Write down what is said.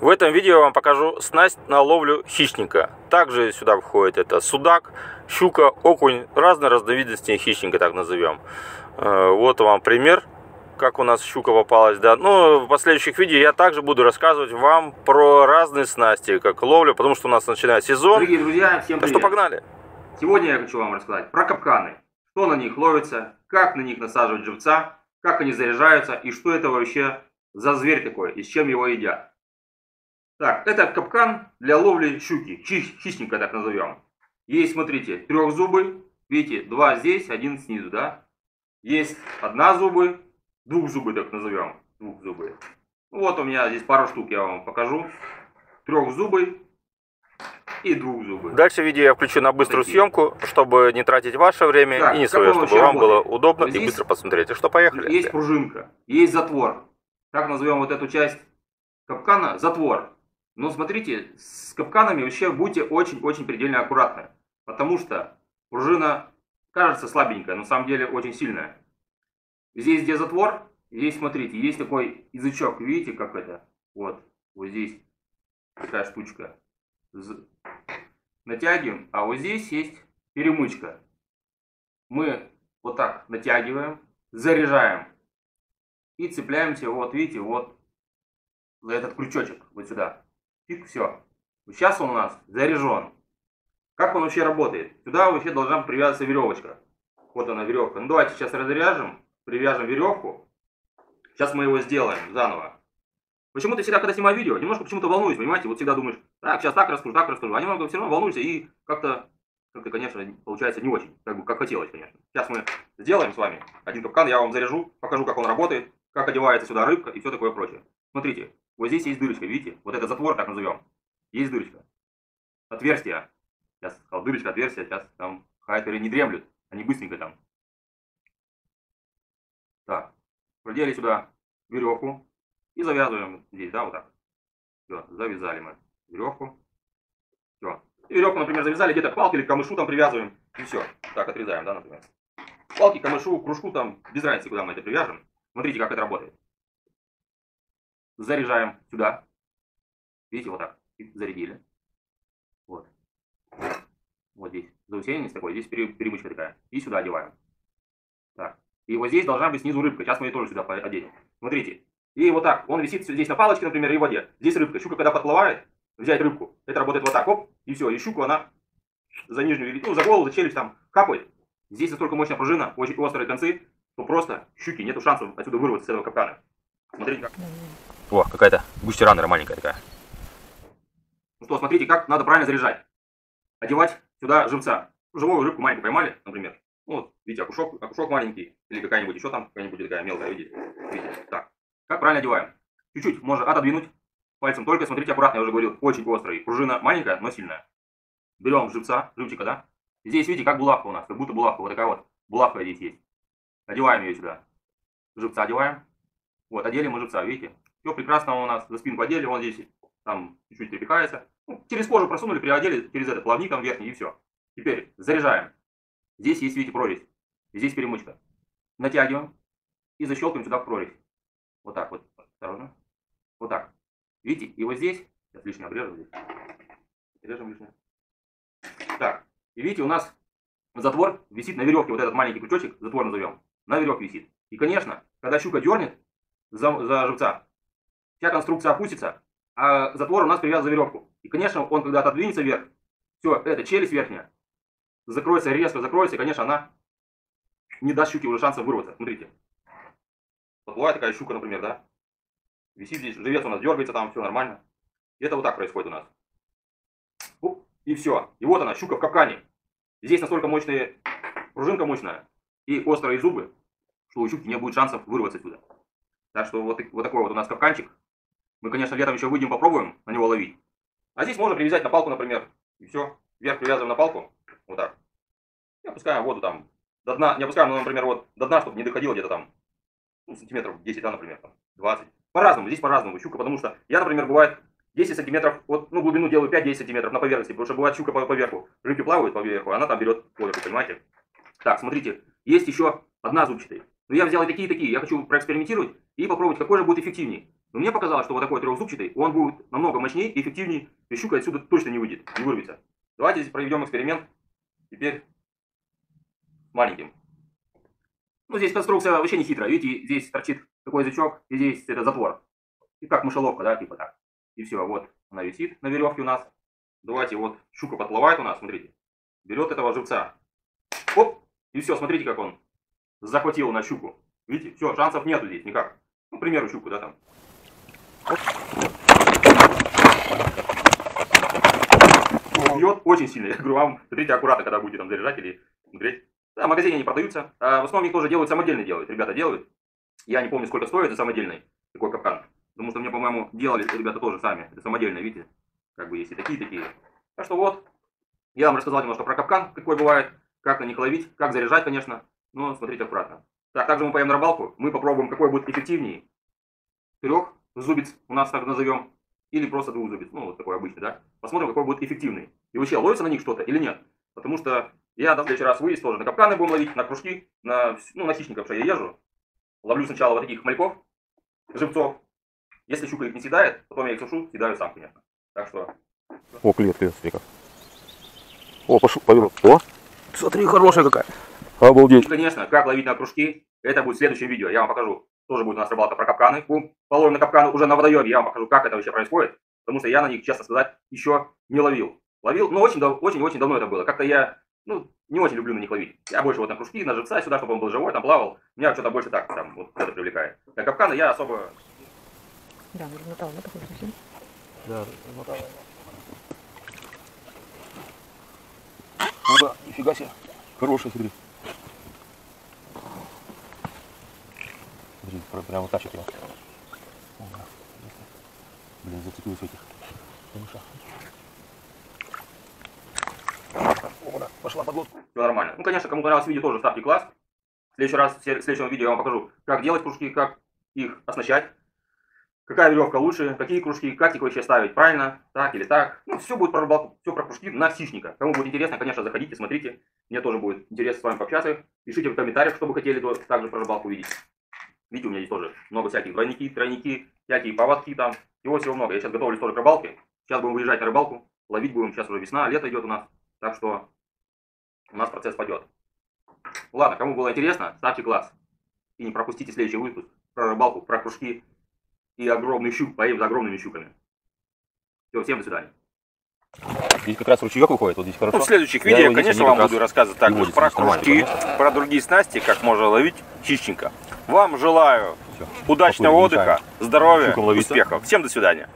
В этом видео я вам покажу снасть на ловлю хищника. Также сюда входит это судак, щука, окунь, разные разновидности хищника, так назовем. Э, вот вам пример, как у нас щука попалась. Да. Ну, в последующих видео я также буду рассказывать вам про разные снасти, как ловлю, потому что у нас начинает сезон. Дорогие друзья, всем Так привет. что погнали. Сегодня я хочу вам рассказать про капканы. Что на них ловится, как на них насаживать живца, как они заряжаются и что это вообще за зверь такой и с чем его едят. Так, это капкан для ловли щуки, хищника так назовем. Есть, смотрите, трехзубый, видите, два здесь, один снизу, да? Есть одна зубы, двухзубый так назовем, двухзубый. Вот у меня здесь пару штук я вам покажу. Трехзубый и двухзубый. Дальше видео я включу на быструю Такие. съемку, чтобы не тратить ваше время Так, и не свое, чтобы вам было работает? удобно Вот и здесь быстро посмотреть. И что, поехали. Есть пружинка, есть затвор. Как назовем вот эту часть капкана? Затвор. Но смотрите, с капканами вообще будьте очень-очень предельно аккуратны. Потому что пружина кажется слабенькая, но на самом деле очень сильная. Здесь где затвор, здесь смотрите, есть такой язычок, видите как это? Вот, вот здесь такая штучка. Натягиваем, а вот здесь есть перемычка. Мы вот так натягиваем, заряжаем и цепляемся, вот видите, вот за этот крючочек, вот сюда. Фиг, все. Сейчас он у нас заряжен. Как он вообще работает? Сюда вообще должна привязываться веревочка. Вот она веревка. Ну давайте сейчас разряжем, привяжем веревку. Сейчас мы его сделаем заново. Почему-то всегда, когда снимаю видео, немножко почему-то волнуюсь, понимаете? Вот всегда думаешь, так, сейчас так расскажу, так расскажу. А немного все равно волнуешься и как-то, как-то, конечно, получается не очень, как бы как хотелось, конечно. Сейчас мы сделаем с вами один капкан, я вам заряжу, покажу, как он работает, как одевается сюда рыбка и все такое прочее. Смотрите, вот здесь есть дырочка, видите? Вот это затвор, так назовем. Есть дырочка. Отверстие. Сейчас сказал, дырочка, отверстие, сейчас там хайтеры не дремлют, они быстренько там. Так, продели сюда веревку и завязываем здесь, да, вот так. Все, завязали мы веревку. Все. И веревку, например, завязали где-то к палке или к камышу там привязываем. И все. Так, отрезаем, да, например. К Палке, камышу, кружку там, без разницы, куда мы это привяжем. Смотрите, как это работает. Заряжаем сюда. Видите, вот так. Зарядили. Вот. Вот здесь. Заусенец такой, здесь пере- перемычка такая. И сюда одеваем. Так. И вот здесь должна быть снизу рыбка. Сейчас мы ее тоже сюда оденем. Смотрите. И вот так. Он висит здесь на палочке, например, и в воде. Здесь рыбка. Щука, когда подплывает, взять рыбку. Это работает вот так. Оп. И все. И щуку она за нижнюю, ну, за голову, за челюсть там капает. Здесь настолько мощная пружина, очень острые концы, что просто щуки нету шансов отсюда вырваться с этого капкана. Смотрите как. О, какая-то густеранера маленькая такая. Ну что, смотрите, как надо правильно заряжать. Одевать сюда живца. Живую рыбку маленькую поймали, например. Ну, вот, видите, окушок, окушок маленький. Или какая-нибудь еще там, какая-нибудь такая мелкая, видите. видите. Так, как правильно одеваем? Чуть-чуть можно отодвинуть пальцем. Только смотрите аккуратно, я уже говорил, очень острый. Пружина маленькая, но сильная. Берем живца, живчика, да. Здесь, видите, как булавка у нас, как будто булавка. Вот такая вот булавка здесь есть. Одеваем ее сюда. Живца одеваем. Вот, одели мы живца, видите. Все прекрасно у нас, за спинку одели, он здесь там чуть-чуть припекается. Ну, через кожу просунули, приодели через этот плавник там верхний и все. Теперь заряжаем. Здесь есть, видите, прорезь. Здесь перемычка. Натягиваем и защелкиваем сюда в прорезь. Вот так вот. Осторожно. Вот так. Видите? И вот здесь, сейчас лишнее обрежем здесь. Режем лишнее. Так. И видите, у нас затвор висит на веревке. Вот этот маленький крючочек, затвор назовем, на веревке висит. И, конечно, когда щука дернет за, за живца, вся конструкция опустится, а затвор у нас привязан за веревку. И, конечно, он когда отодвинется вверх, все, эта челюсть верхняя закроется, резко закроется, и, конечно, она не даст щуке уже шанса вырваться. Смотрите. Подплывает такая щука, например, да? Висит здесь, живец у нас дергается, там все нормально. И это вот так происходит у нас. Оп, и все. И вот она, щука в капкане. Здесь настолько мощная пружинка мощная и острые зубы, что у щуки не будет шансов вырваться отсюда. Так что вот, вот такой вот у нас капканчик. Мы, конечно, летом еще выйдем, попробуем на него ловить. А здесь можно привязать на палку, например. И все. Вверх привязываем на палку. Вот так. И опускаем воду там. До дна. Не опускаем, но, например, вот до дна, чтобы не доходило где-то там. Ну, сантиметров 10, да, например, там, 20. По-разному, здесь по-разному щука, потому что я, например, бывает 10 сантиметров, вот, ну, глубину делаю 5-10 сантиметров на поверхности, потому что бывает щука по, поверху, рыбки плавают по верху, она там берет поверху, понимаете? Так, смотрите, есть еще одна зубчатая. Но я взял и такие, и такие, я хочу проэкспериментировать и попробовать, какой же будет эффективнее. Но мне показалось, что вот такой трехзубчатый, он будет намного мощнее и эффективнее, и щука отсюда точно не выйдет, не вырвется. Давайте здесь проведем эксперимент. Теперь маленьким. Ну, здесь конструкция вообще не хитрая. Видите, здесь торчит такой язычок, и здесь это затвор. И как мышеловка, да, типа так. И все, вот она висит на веревке у нас. Давайте, вот щука подплывает у нас, смотрите. Берет этого живца. Оп, и все, смотрите, как он захватил на щуку. Видите, все, шансов нету здесь никак. Ну, к примеру, щуку, да, там. Бьет очень сильно. Я говорю, вам, смотрите аккуратно, когда будете там заряжать или греть. Да, в магазине они продаются. А в основном их тоже делают самодельно делают. Ребята делают. Я не помню, сколько стоит за самодельный такой капкан. Потому что мне, по-моему, делали ребята тоже сами. Это самодельно, видите? Как бы есть и такие, и такие. Так что вот. Я вам рассказал немножко про капкан, какой бывает. Как на них ловить, как заряжать, конечно. Но смотрите аккуратно. Так, также мы поем на рыбалку. Мы попробуем, какой будет эффективнее. Трех зубец у нас так назовем. Или просто двух зубец. Ну, вот такой обычный, да. Посмотрим, какой будет эффективный. И вообще, ловится на них что-то или нет. Потому что я до следующий раз выезд тоже на капканы будем ловить, на кружки, на, ну, на хищников, что я езжу. Ловлю сначала вот таких мальков, живцов. Если щука их не съедает, потом я их сушу, съедаю сам, конечно. Так что... О, клюет, клюет, смотри как. О, пошел, повел. О, смотри, хорошая какая. Обалдеть. Конечно, как ловить на кружки, это будет в следующем видео. Я вам покажу. Тоже будет у нас рыбалка про капканы. Половим на капканы уже на водоеме. Я вам покажу, как это вообще происходит. Потому что я на них, честно сказать, еще не ловил. Ловил, но очень-очень-очень давно это было. Как-то я ну, не очень люблю на них ловить. Я больше вот на кружки, на живца сюда, чтобы он был живой, там плавал. Меня что-то больше так, там, вот это привлекает. На капканы я особо... Да, размотала, да, похоже, совсем? Да, размотала. Ну да, нифига себе. Хороший, смотри. Смотри, прям, прям вот тащит его. Блин, зацепилась в этих камышах. Пошла подлодку. Все нормально. Ну, конечно, кому понравилось видео, тоже ставьте класс. В следующий раз, в следующем видео я вам покажу, как делать кружки, как их оснащать. Какая веревка лучше, какие кружки, как их вообще ставить, правильно, так или так. Ну, все будет про рыбалку, все про кружки на хищника. Кому будет интересно, конечно, заходите, смотрите. Мне тоже будет интересно с вами пообщаться. Пишите в комментариях, что вы хотели также про рыбалку увидеть. Видите, у меня здесь тоже много всяких двойники, тройники, всякие поводки там. Всего всего много. Я сейчас готовлюсь тоже к рыбалке. Сейчас будем выезжать на рыбалку. Ловить будем. Сейчас уже весна, лето идет у нас. Так что у нас процесс пойдет. Ладно, кому было интересно, ставьте класс. И не пропустите следующий выпуск про рыбалку, про кружки и огромный щук, поим за огромными щуками. Все, всем до свидания. Здесь как раз ручеек выходит, вот здесь хорошо. Ну, в следующих видео, я, конечно, вам буду рассказывать также про кружки, про другие снасти, как можно ловить хищника. Вам желаю Все. удачного отдыха, здоровья, успехов. Всем до свидания.